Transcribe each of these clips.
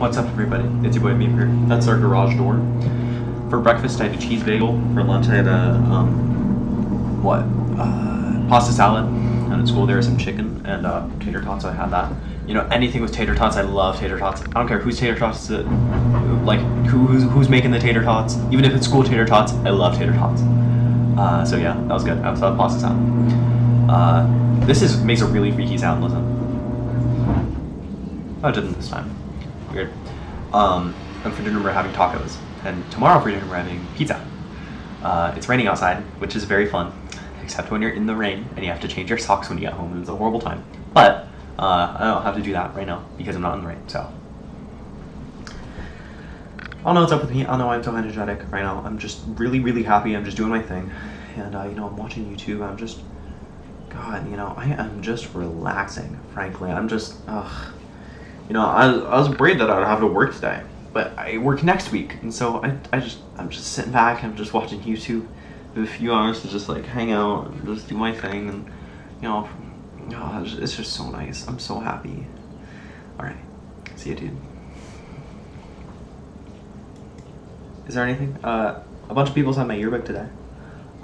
What's up, everybody? It's your boy Beeper. That's our garage door. For breakfast, I had a cheese bagel. For lunch, I had a um, what? Uh, pasta salad. And at school, there was some chicken and uh, tater tots. I had that. You know, anything with tater tots, I love tater tots. I don't care whose tater tots it. Like who, who's who's making the tater tots. Even if it's school tater tots, I love tater tots. Uh, so yeah, that was good. I was had pasta salad. Uh, this is makes a really freaky sound. Listen. Oh, it didn't this time. Weird. Um, and for dinner we're having tacos, and tomorrow for dinner we're having pizza. Uh, it's raining outside, which is very fun, except when you're in the rain and you have to change your socks when you get home, and it's a horrible time. But uh, I don't have to do that right now because I'm not in the rain. So I don't know what's up with me. I don't know why I'm so energetic right now. I'm just really, really happy. I'm just doing my thing, and uh, you know I'm watching YouTube. I'm just, God, you know I am just relaxing. Frankly, I'm just, ugh you know, I, I was worried that I'd have to work today, but I work next week, and so I, I just I'm just sitting back and I'm just watching YouTube a few hours to just like hang out and just do my thing, and you know, oh, it's, just, so nice. I'm so happy. All right, see you, dude. Is there anything? Uh, a bunch of people signed my yearbook today.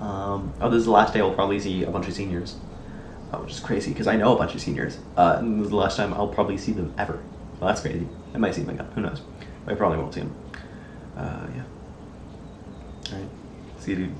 Um, oh, this is the last day I'll probably see a bunch of seniors, uh, which is crazy because I know a bunch of seniors. Uh, and this is the last time I'll probably see them ever. Well, that's crazy. I might see him again. Who knows? I probably won't see him. Uh, yeah. All right. See you, dude.